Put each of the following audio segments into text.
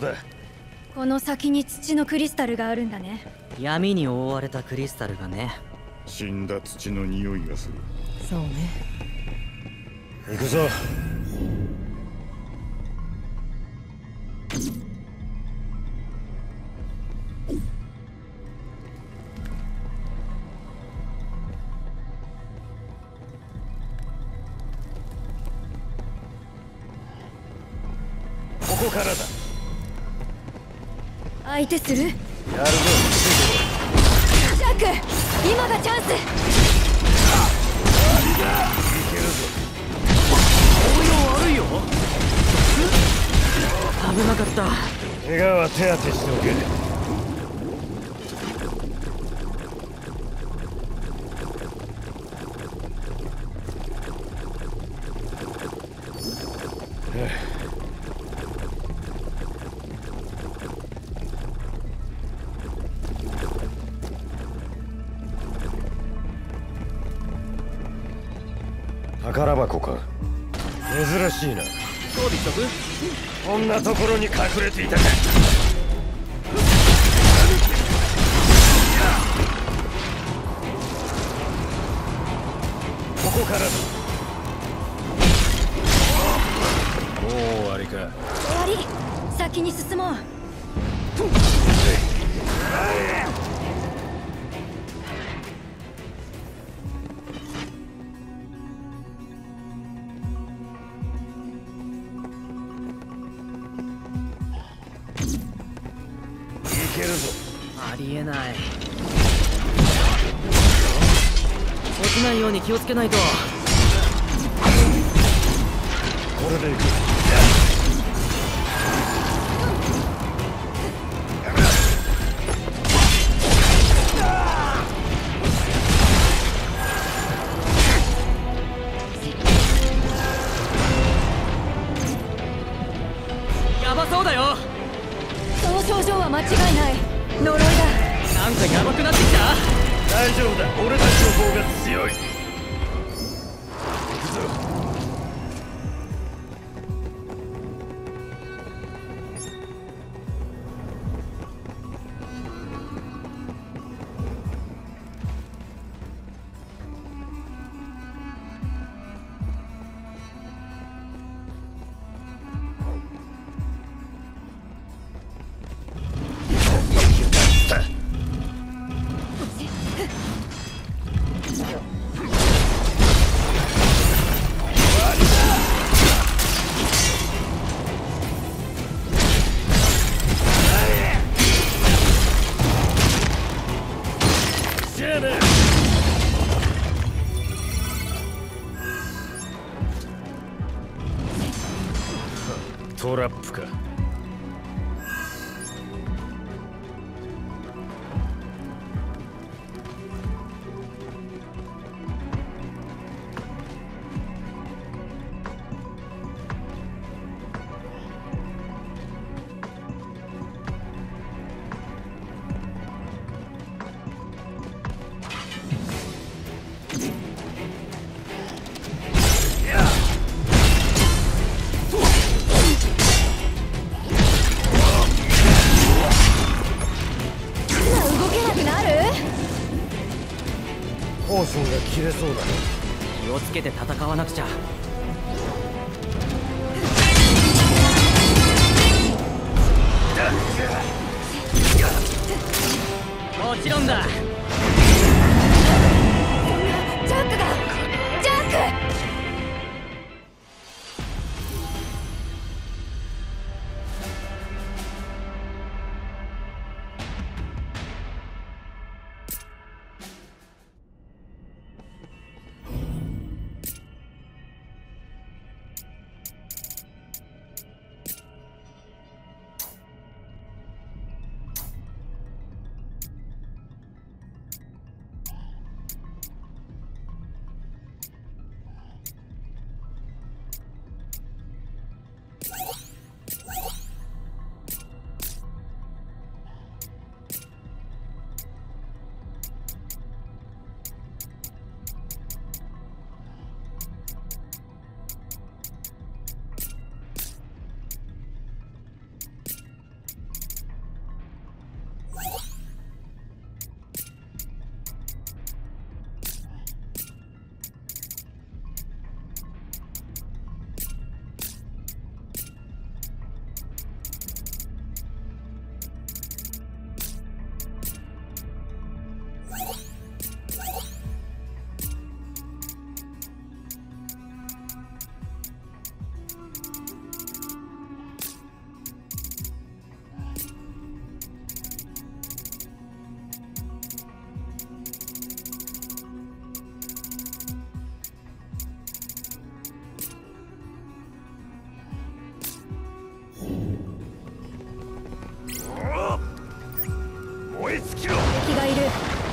だ。この先に土のクリスタルがあるんだね。闇に覆われたクリスタルがね。死んだ土の匂いがする。そうね。行くぞ相手する。やるぞ。ジャック今がチャンス。いけるぞ危なかった。怪我は手当てしておけころに隠れていたか。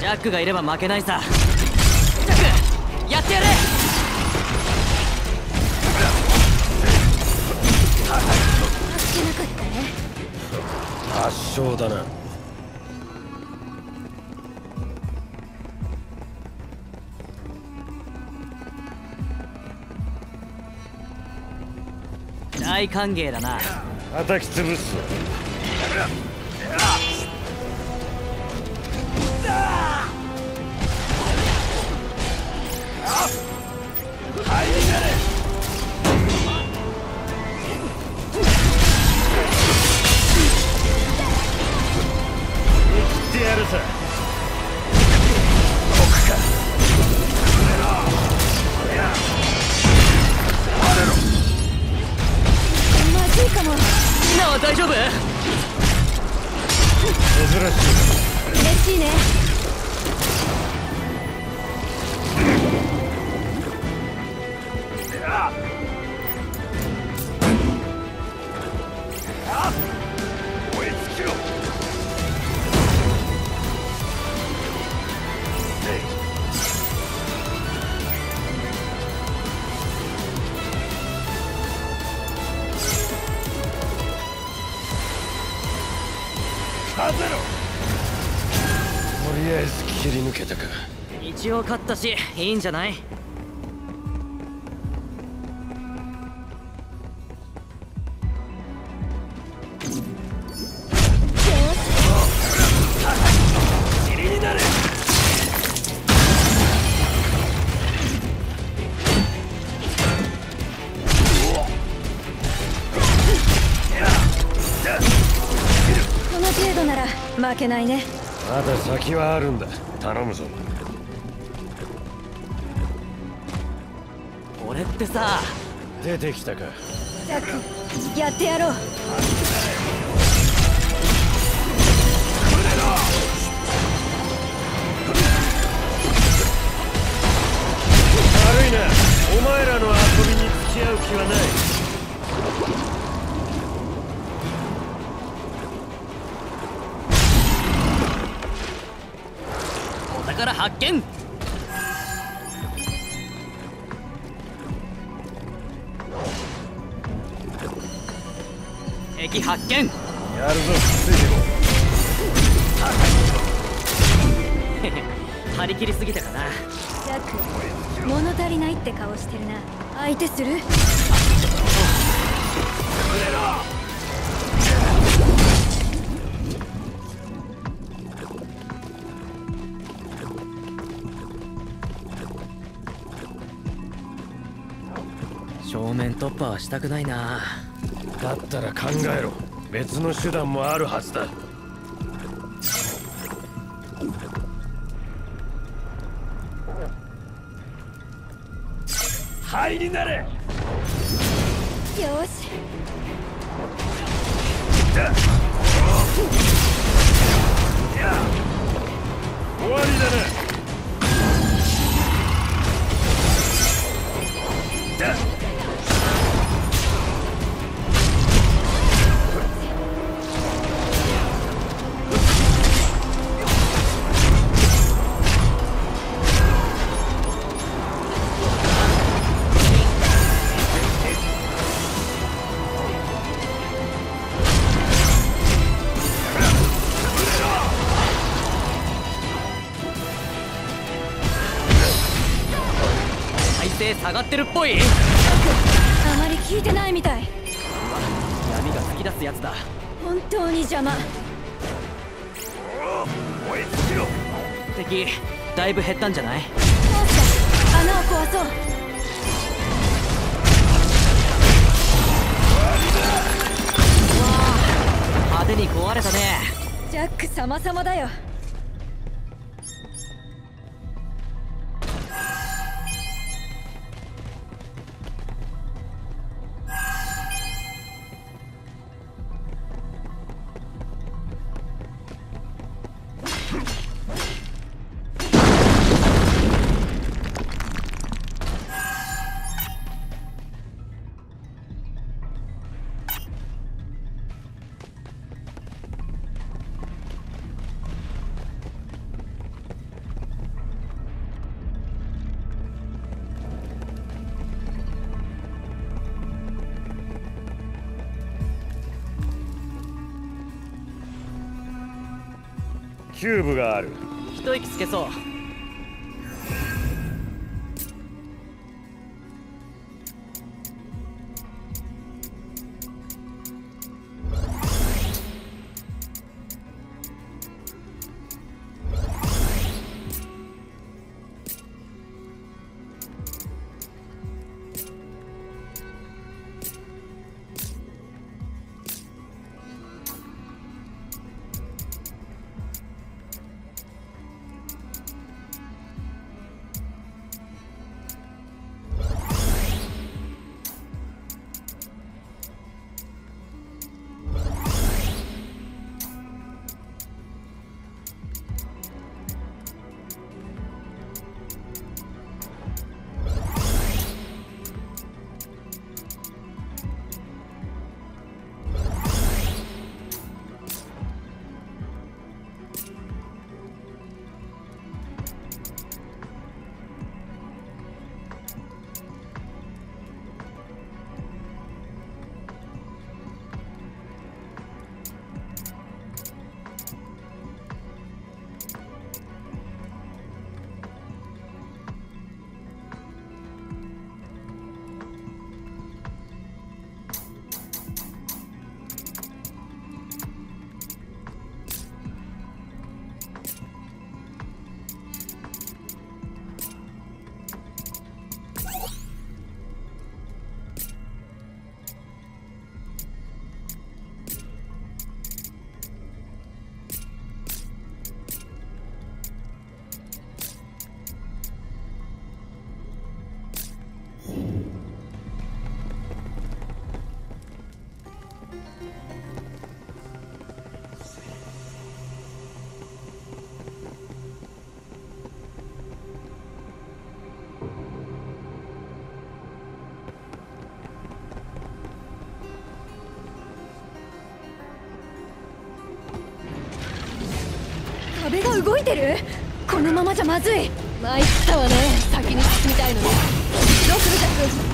ャックがいれば負けないさ。ジャックやってやれ。助けなかったね。圧勝だな。大歓迎だな。叩き潰す大丈夫？珍しい。嬉しいね勝ったしいいんじゃない？この程度なら負けないね。まだ先はあるんだ。頼むぞってさ。出てきたか。ジャックやってやろう。悪いな。お前らの遊びに付き合う気はない。お宝発見敵発見。やるぞついてこ張り切りすぎたかな。ジャック物足りないって顔してるな。相手する？正面突破はしたくないなだったら考えろ。別の手段もあるはずだ。灰になれ！よし。終わりだな体勢下がってるっぽい。あまり効いてないみたい。闇が噴き出すやつだ。本当に邪魔。燃え尽きろ敵だいぶ減ったんじゃない穴を壊そう派手に壊れたねジャック様々だよキ壁が動いてる？このままじゃまずい。参ったわね。先に進みたいのに。どうする？ジャック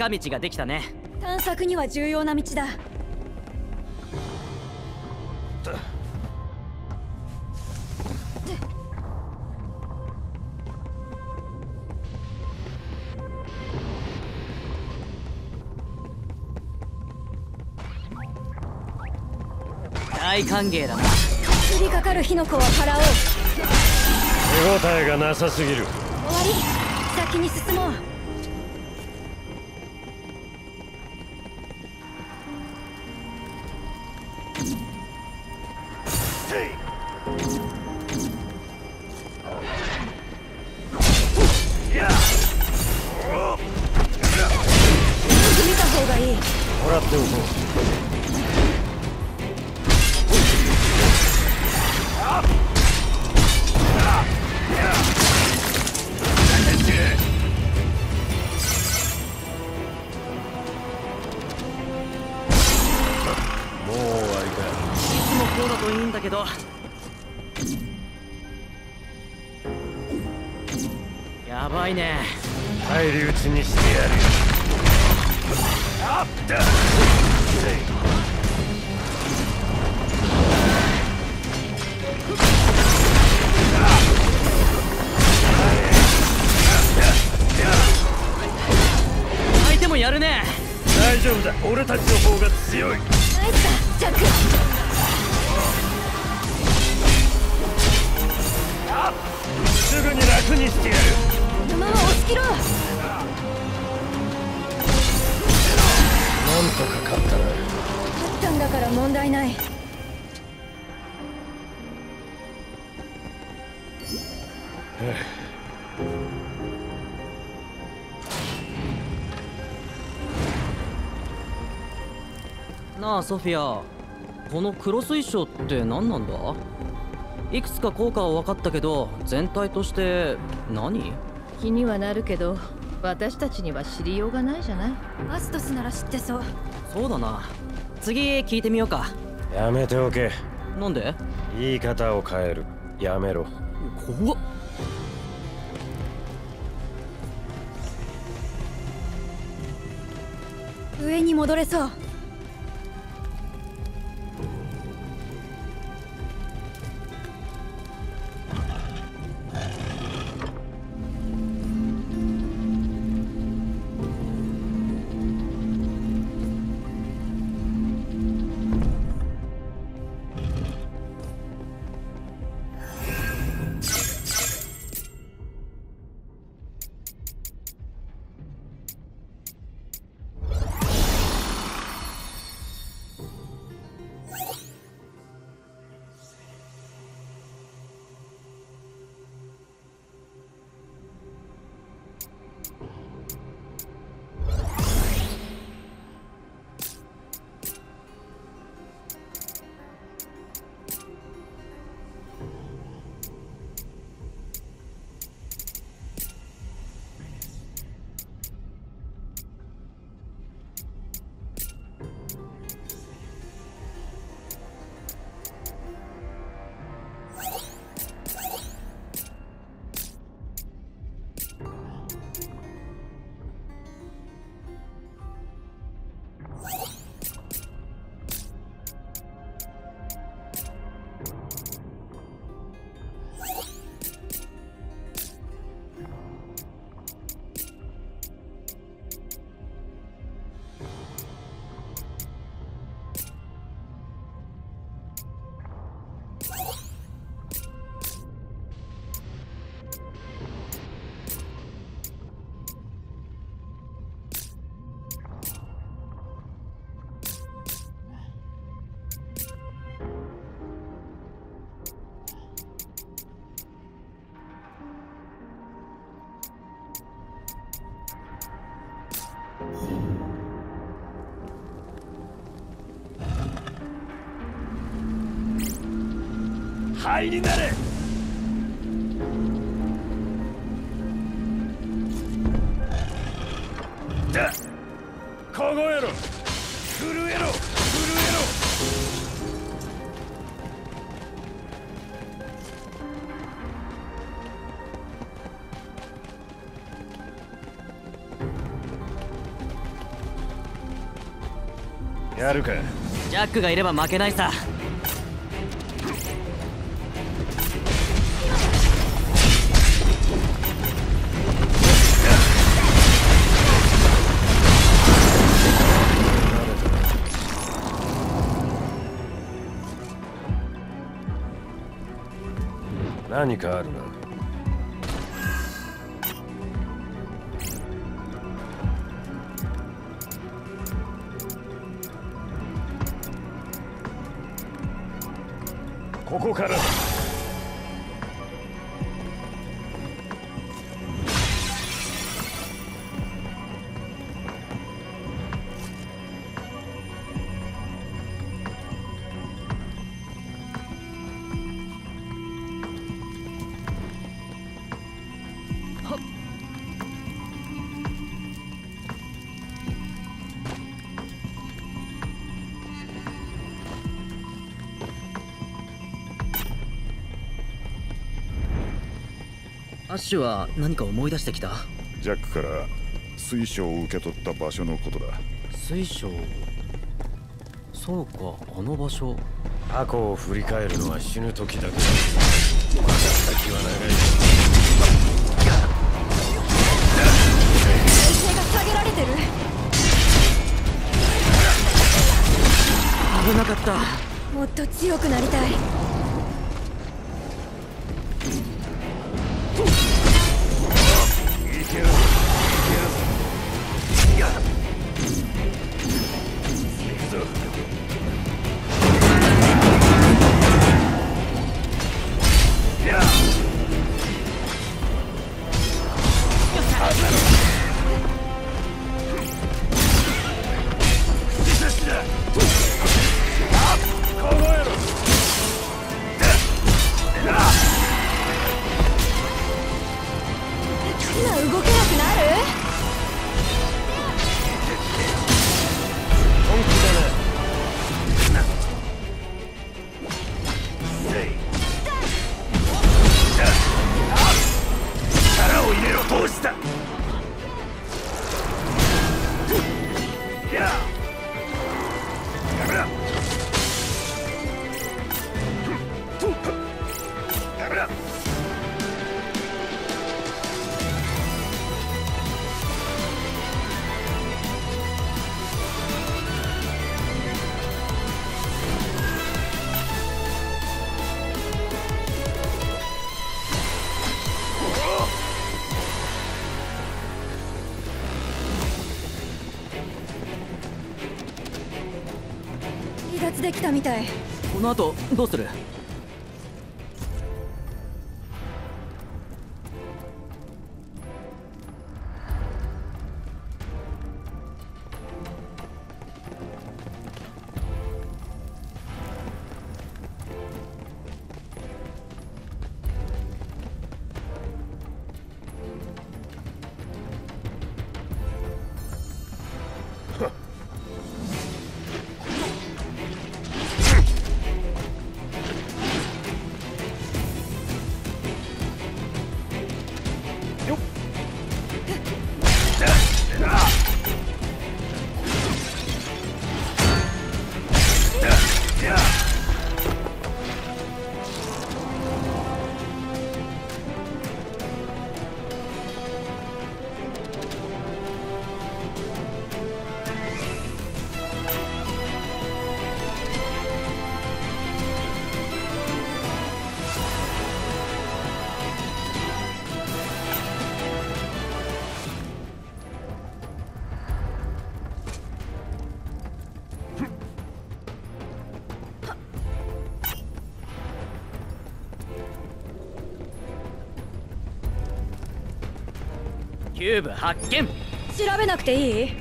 近道ができたね。探索には重要な道だ。大歓迎だな。降りかかる火の粉は払おう。手応えがなさすぎる。終わり。先に進もうやばいね。返り討ちにしてやるあった。相手もやるね。大丈夫だ。俺たちの方が強い。ナイスだジャック。すぐに楽にしてやる押し切ろ。うなんとか勝ったな。勝ったんだから問題ない。なあソフィア。この黒水晶って何なんだ？いくつか効果は分かったけど全体として何？気にはなるけど私たちには知りようがないじゃない。アストスなら知ってそう。そうだな。次聞いてみようか。やめておけ。なんで？言い方を変える。やめろ。怖っ。上に戻れそう灰になれ。だ凍えろ。震えろ。震えろ。やるか。ジャックがいれば負けないさ。何かあるなシュは何か思い出してきた？ジャックから水晶を受け取った場所のことだ。水晶？そうかあの場所。過去を振り返るのは死ぬ時だけだ。まだ先は長い。が下げられてる。危なかった。もっと強くなりたいできたみたい。この後どうする？キューブ発見。調べなくていい？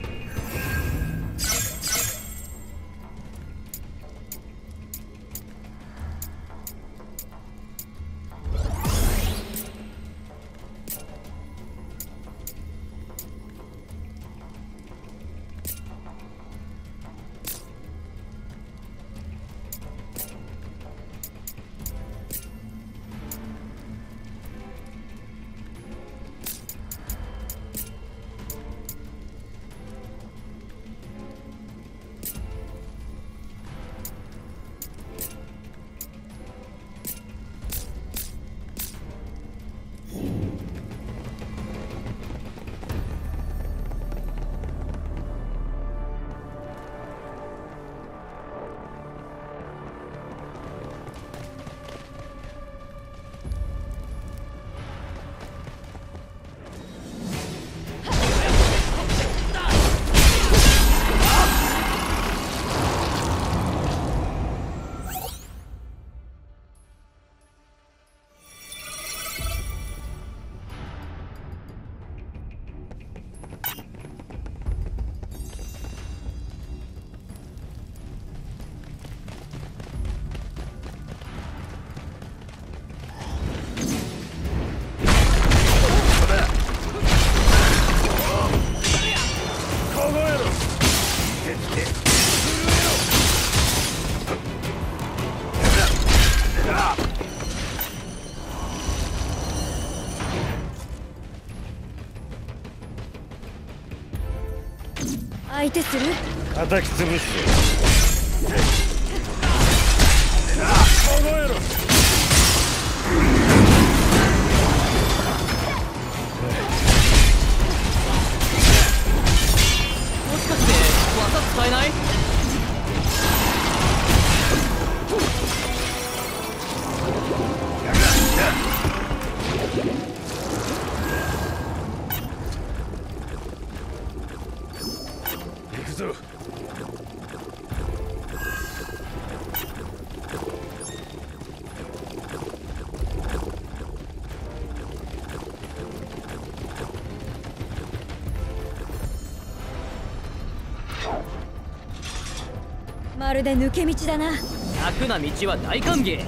相手する？叩き潰すまるで抜け道だな。楽な道は大歓迎。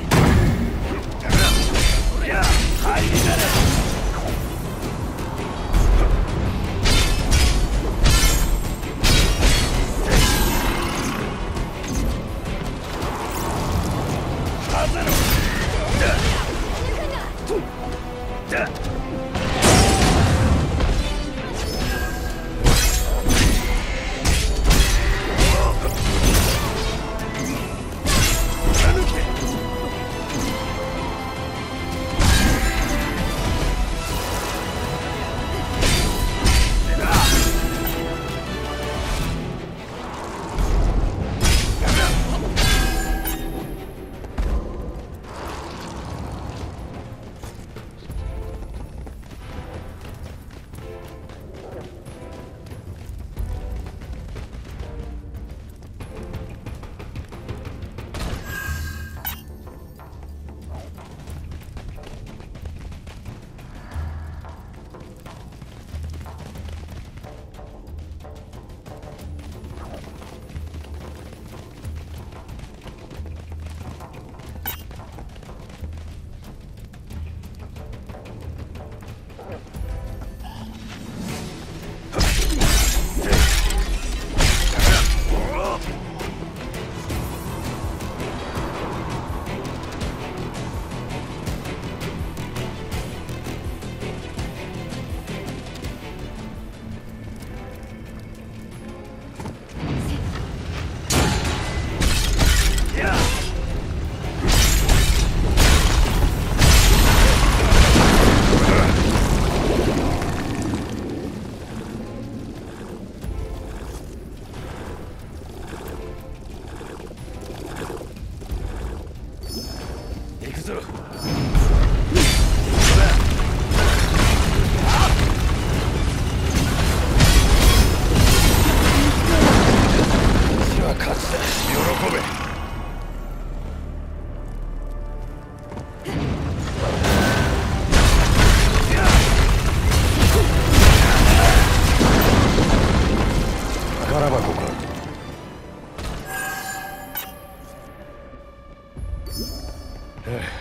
Ugh.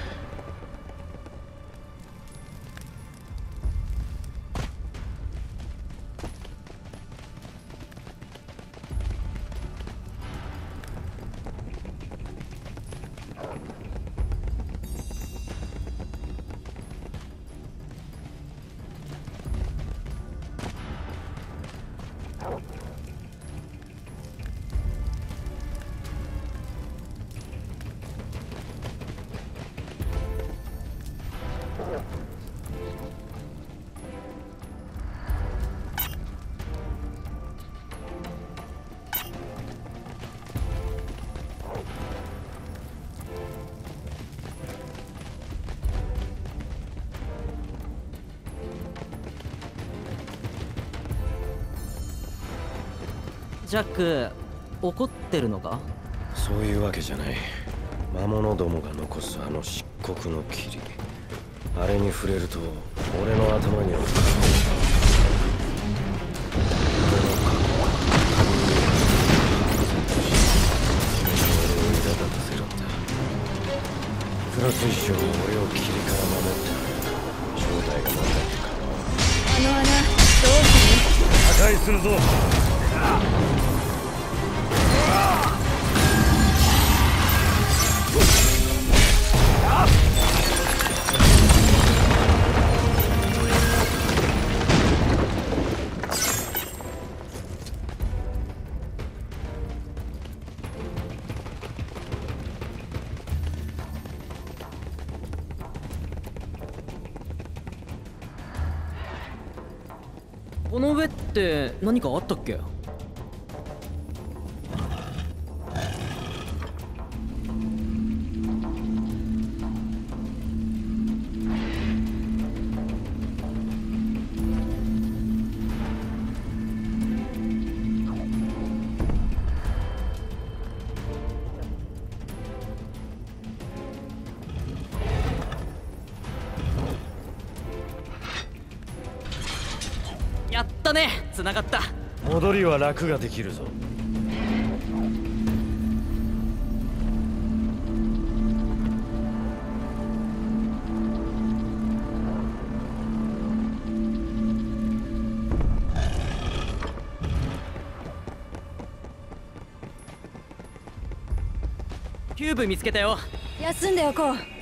ジャック怒ってるのか？そういうわけじゃない。魔物どもが残すあの漆黒の霧。あれに触れると俺の頭には俺を苛立たせるんだプラス一生俺を霧から守って正体が何だってかあの穴どうする破壊するぞ。何かあったっけ？楽ができるぞ。キューブ見つけたよ。休んでおこう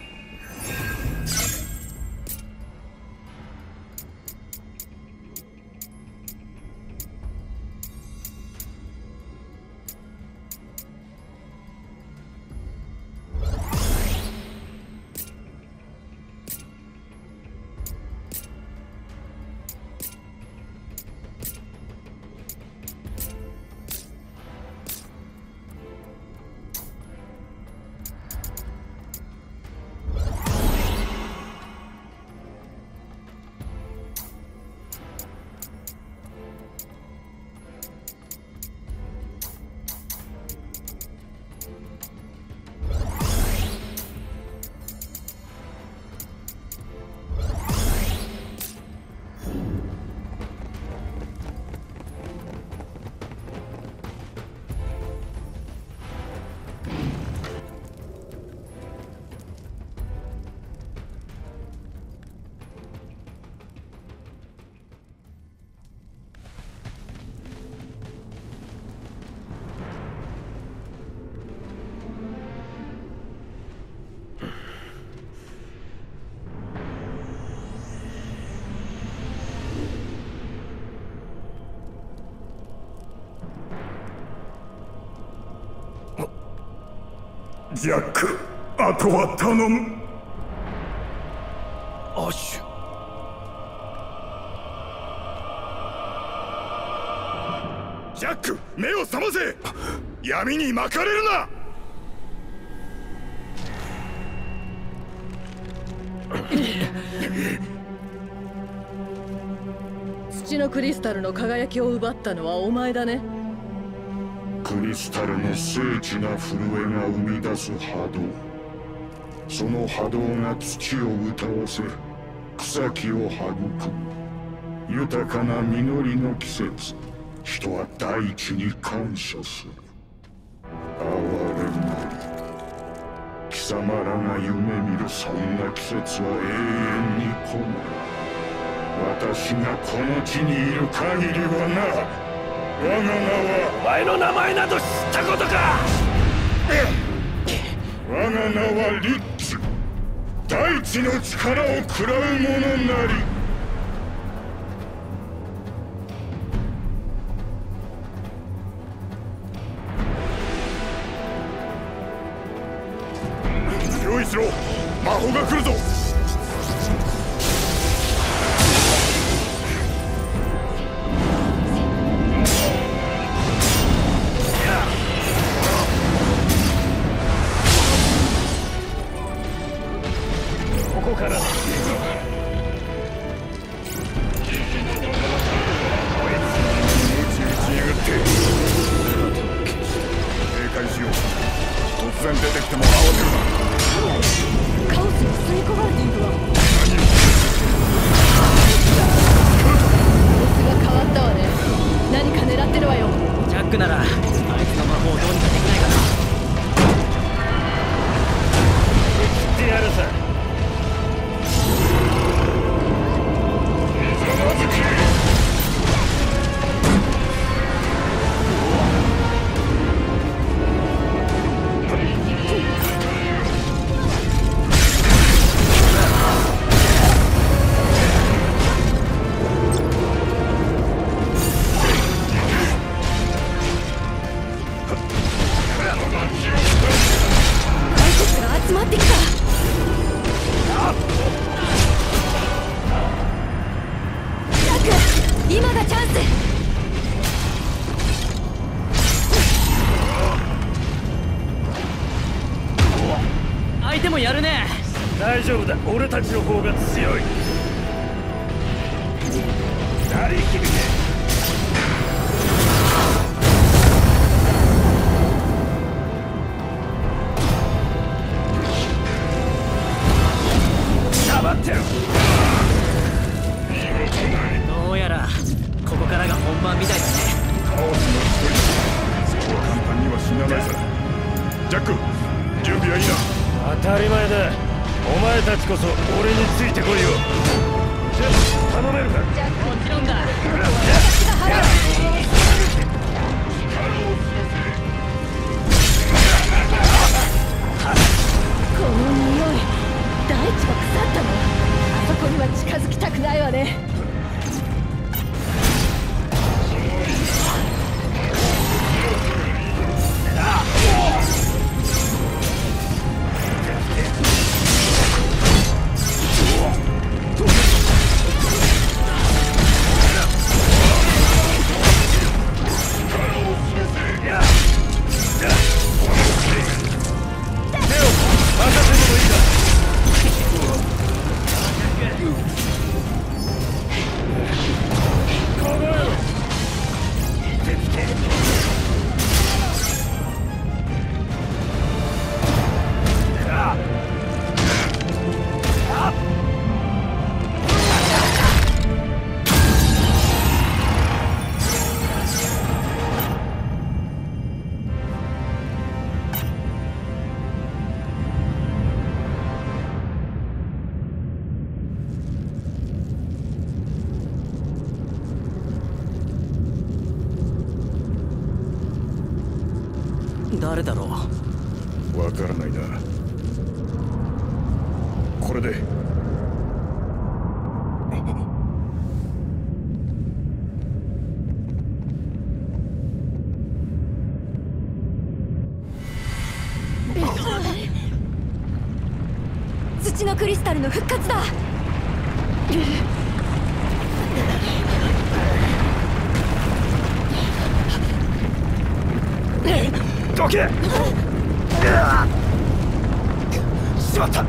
ジャックあとは頼む。アッシュ。ジャック目を覚ませ。闇に巻かれるな。土のクリスタルの輝きを奪ったのはお前だね。クリスタルの精緻な震えが生み出す波動。その波動が土を歌わせ草木を育む。豊かな実りの季節。人は大地に感謝する。哀れなり貴様らが夢見るそんな季節は永遠に来ない。私がこの地にいる限りはな。我が名はお前の名前など知ったことか。我が名はリッツ。大地の力を食らう者なり。用意しろ。魔法が来るぞ集まってきた。今がチャンス。相手もやるね。大丈夫だ。俺たちの方が強い。なりきりけどけしまった。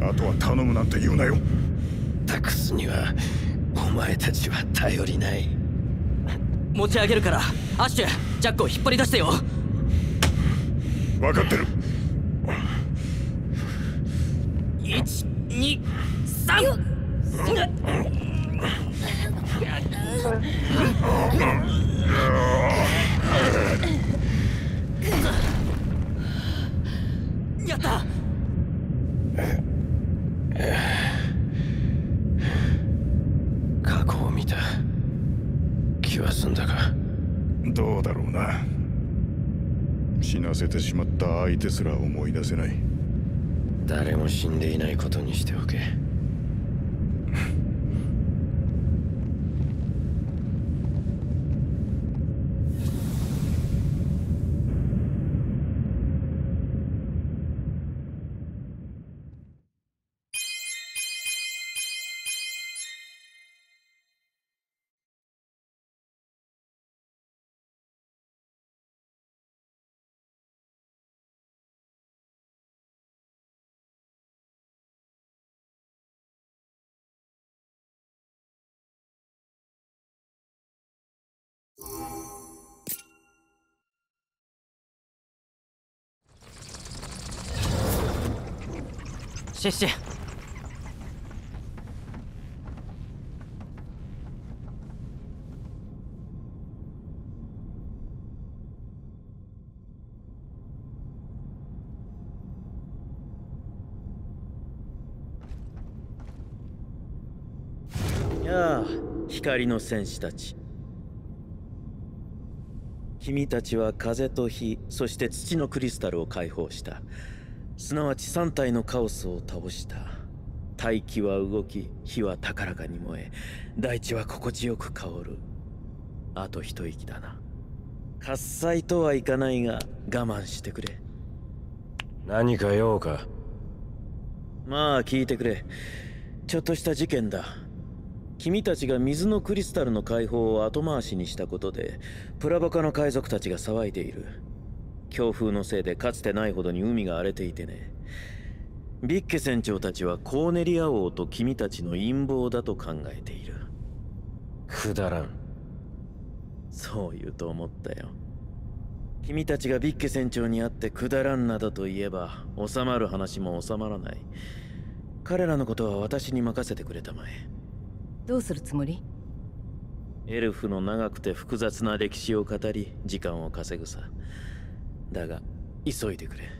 あとは頼むなんて言うなよ。託すにはお前たちは頼りない。持ち上げるからアッシュジャックを引っ張り出してよ。分かってる。123やった。過去を見た気はすんだが。どうだろうな。死なせてしまった相手すら思い出せない。誰も死んでいないことにしておけシェシ。ェやあ光の戦士たち。君たちは風と火そして土のクリスタルを解放した。すなわち3体のカオスを倒した。大気は動き火は高らかに燃え大地は心地よく香る。あと一息だな。喝采とはいかないが我慢してくれ。何か用か？まあ聞いてくれ。ちょっとした事件だ。君たちが水のクリスタルの解放を後回しにしたことでプラバカの海賊たちが騒いでいる強風のせいでかつてないほどに海が荒れていてね。ビッケ船長たちはコーネリア王と君たちの陰謀だと考えている。くだらん。そう言うと思ったよ。君たちがビッケ船長に会ってくだらんなどと言えば収まる話も収まらない。彼らのことは私に任せてくれたまえ。どうするつもり？エルフの長くて複雑な歴史を語り時間を稼ぐさだが急いでくれ。